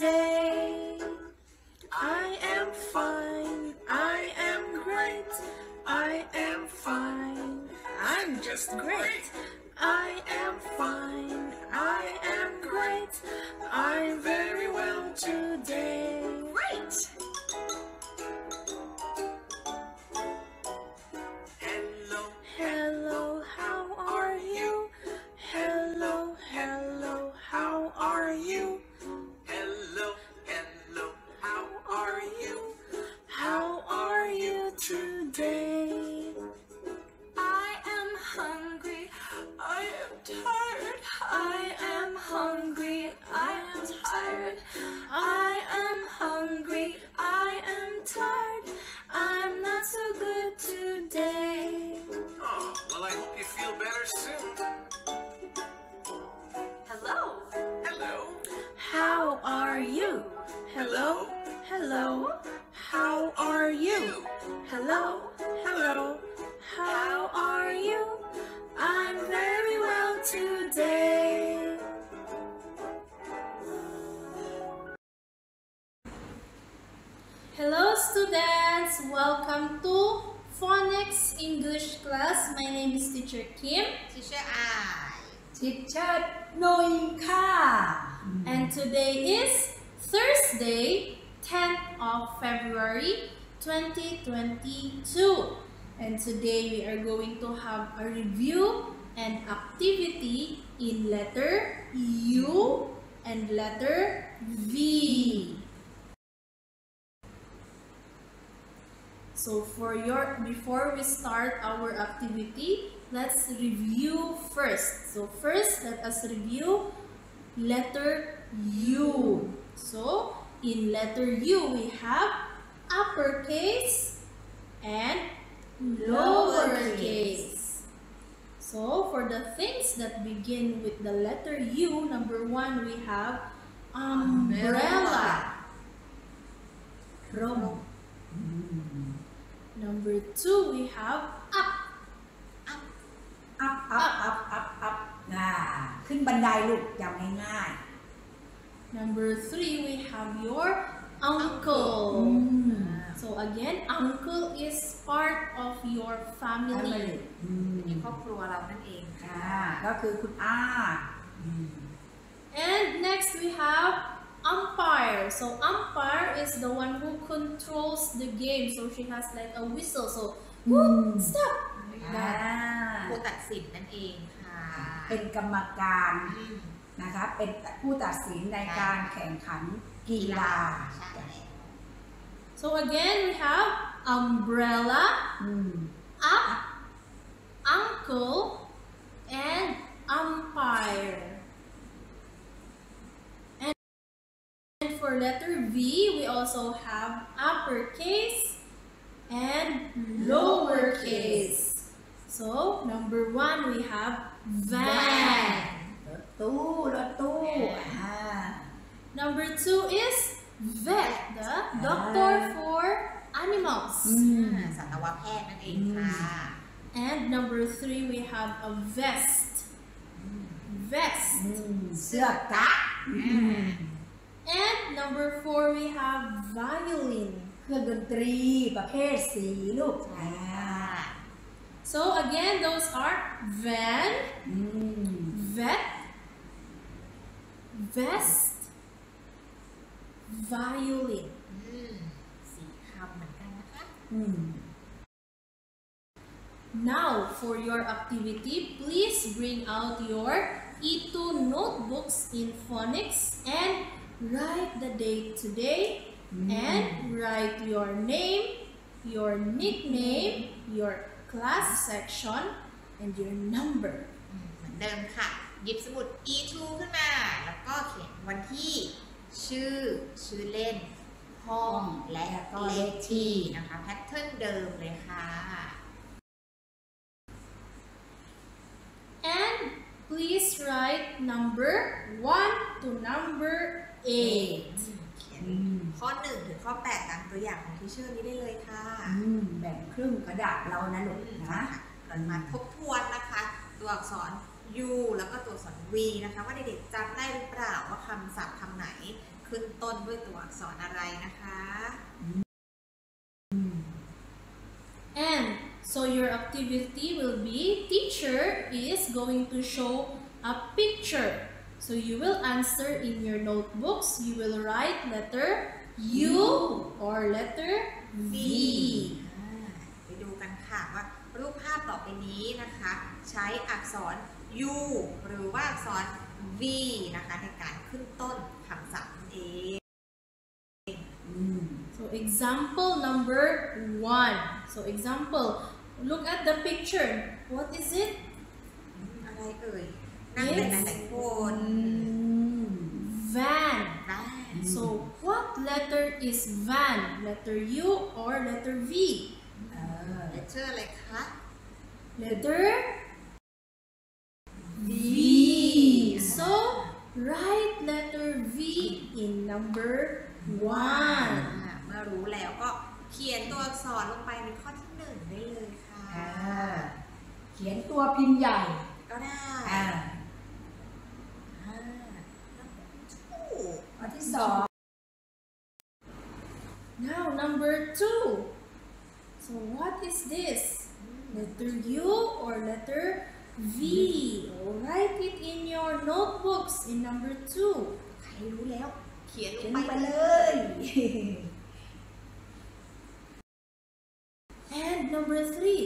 day. I am fine, I am great, I am fine, I'm just great. I am fine, I am great, I'm very well today. How are you? Hello, hello. How are you? I'm very well today. Hello students, welcome to Phonics English class. My name is Teacher Kim. Teacher I. Teacher Noinka. And today is Thursday, 10th of February 2022. And today we are going to have a review and activity in letter U and letter V. So for your before we start our activity, let's review first. So first, let us review letter U. So in letter U we have uppercase and lowercase. So for the things that begin with the letter U, number one we have umbrella. ร่ม Number two we have up. อัพอัพอัพอัพอัพอ่าขึ้นบันไดลูกจำง่าย Number three we have your uncle. ๆอืม So again, uncle is part of your family. family อืม มีครอบครัวเรานั่นเองค่ะ อ่าก็คือคุณอาอืม And next we have umpire. So umpire is the one who controls the game. So she has like a whistle. So whoop, stop. Like อ่า that. ผู้ตัดสินนั่นเองค่ะ เป็นกรรมการ อืม นะคะเป็นผู้ตัดสินในการแข่งขันกีฬา ใช่แล้ว So again we have umbrella, อืม up, uncle, and umpire. And, and for letter V, we also have uppercase and lowercase. So number one, we have van. รถตู้รถตู้อ่า Number two is vet, the doctor for animals. อืม อ่าสัตวแพทย์นั่นเองค่ะ And number three, we have a vest. Vest. อืมเสื้อกั๊กอืม And number four, we have violin. เครื่องดนตรีประเภทสีลูกอ่า So again, those are van, อืม vet, vest, violin. อืมสี่คำเหมือนกันนะคะ อืม Now, for your activity, please bring out your E2 notebooks in phonics and write the date today and write your name, your nickname, your class section, and your number. อืมเหมือนเดิมค่ะ หยิบสมุด E2 ขึ้นมา แล้วก็เขียนวันที่ชื่อชื่อเล่น ห้องและเลขที่นะคะแพทเทิร์นเดิมเลยค่ะ And please write number 1 to number 8. เขียนข้อ 1 ถึงข้อ 8 ตามตัวอย่างของทีเชอร์นี้ได้เลยค่ะอืมแบ่งครึ่งกระดาษเรานะลูกนะเรามาทบทวนนะคะ ตัวอักษร U แล้วก็ตัวอักษร V นะคะว่าเด็กๆจำได้หรือเปล่าว่าคำศัพท์คำไหนขึ้นต้นด้วยตัวอักษรอะไรนะคะ And so your activity activity will be teacher is going to show a picture. So you will answer in your notebooks. You will write letter U or letter V. อ่าไปดูกันค่ะว่ารูปภาพต่อไปนี้นะคะ ใช้อักษร U หรือว่าอักษร V นะคะในการขึ้นต้นคำศัพท์นั่นเองอืม So example number one. So example, look at the picture. What is it? อะไรเอ่ยนั่งเป็นหลายๆคน Van. ได้ So what letter is van? Letter U or letter V? เออเลเชอร์อะไรคะ Letter write letter V in number อ่า one. เมื่อรู้แล้วก็เขียนตัวอักษรลงไปในข้อที่หนึ่งได้เลยค่ะอ่าเขียนตัวพิมพ์ใหญ่ก็ได้อ่าอ่าถูกข้อที่สอง Now number two. So what is this? Letter U or letter V? Write it in your notebooks in number two. ใครรู้แล้ว เขียนลเขียงนไปไปเลเลยย And number three.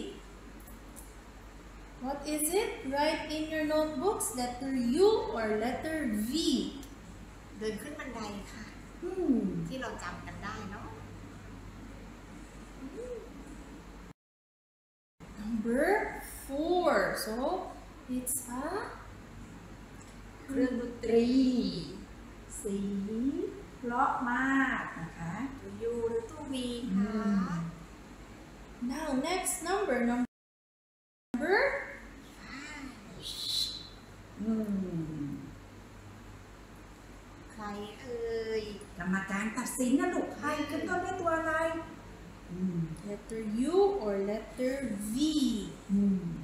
What is it? Write in your notebooks letter U or letter V. เดินขึ้นบันไดค่ะอืมที่เราจำกันได้เนาะ Number four. So it's a เครื่องดนตตรีรี สีเพราะมากนะคะตัวยูหรือตัววีอืค่ะม now next number number อืมใครเอ่ยกรรมการตัดสินนะลูกใครขึ้นต้นด้วยตัวอะไรอืม letter U or letter V. อืม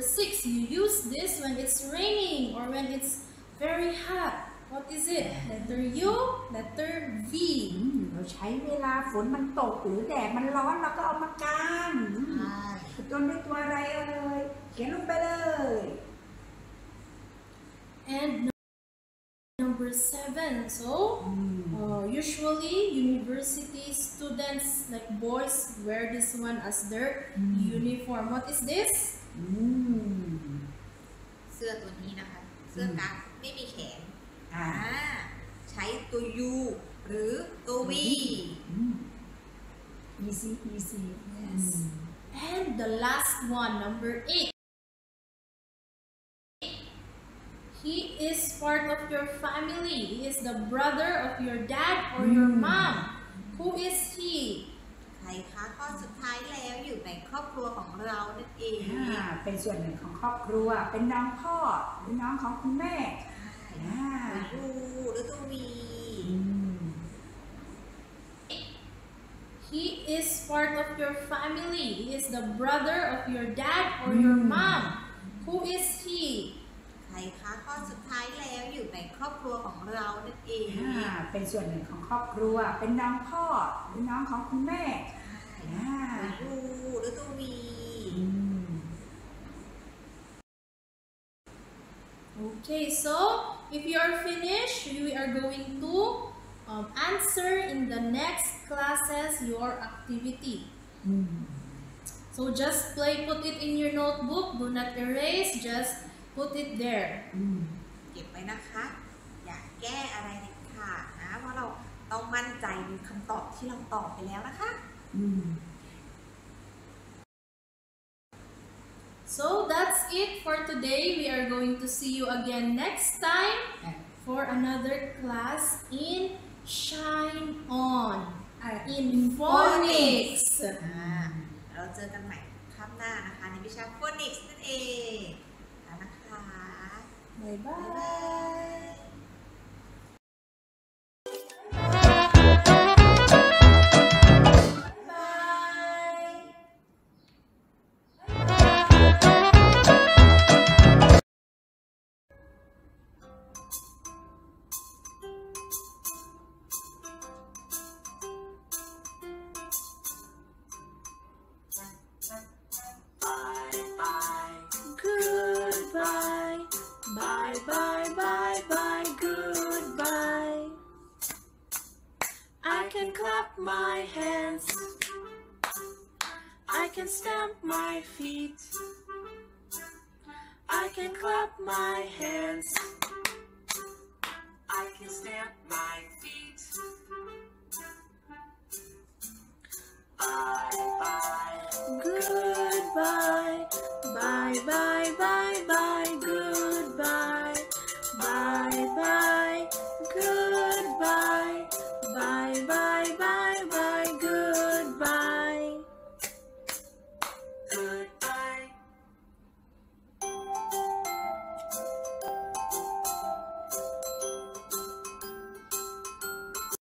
number six, you use this when it's raining or when it's very hot. What is it? Letter U, letter V. อืมเราใช้เวลาฝนมันตกหรือแดดมันร้อนเราก็เอามากางอืม ใช่ ขึ้นต้นด้วยตัวอะไรเอ่ยเขียนลงไปเลย And num- number seven, so อืม uh, usually university students like boys wear this one as their Mm. uniform. What is this? อืม เสื้อตัวนี้นะคะ เสื้อกั๊กไม่มีแขน อ่า อ่าใช้ตัวยูหรือตัววี อืม easy easy Yes. And the last one, number eight. He is part of your family. He is the brother of your dad or your Mm. mom. Who is he? ใครคะข้อสุดท้ายแล้วอยู่ในครอบครัวของเรานั่นเองอ่าเป็นส่วนหนึ่งของครอบครัว เป็นน้องพ่อหรือน้องของคุณแม่ใช่อ่าตัวยูหรือตัววีอืม He is part of your family. He is the brother of your dad or your Mm. mom. Who is he? ใครคะข้อสุดท้ายแล้วอยู่ในครอบครัวของเรานั่นเองอ่าเป็นส่วนหนึ่งของครอบครัว เป็นน้องพ่อหรือน้องของคุณแม่ใช่อ่าตัวยูหรือตัววีอืม Okay, so if you are finished, we are going to um, answer in the next classes your activity. อืม So just play, put it in your notebook. Do not erase. Just put it there. อืมเก็บไว้นะคะ อย่าแก้อะไรเด็ดขาดนะ เพราะเราต้องมั่นใจในคำตอบที่เราตอบไปแล้วนะคะอืม So that's it for today. We are going to see you again next time for another class in Shine On อะ in phonics. อ่าเราเจอกันใหม่ข้ามหน้านะคะ ในวิชาโฟนิกส์นั่นเองแล้ว นะคะ บ๊ายบาย my hands. I can stamp my feet. I can clap my hands. I can stamp my feet. Bye bye. Goodbye. Bye bye bye bye.